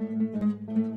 Música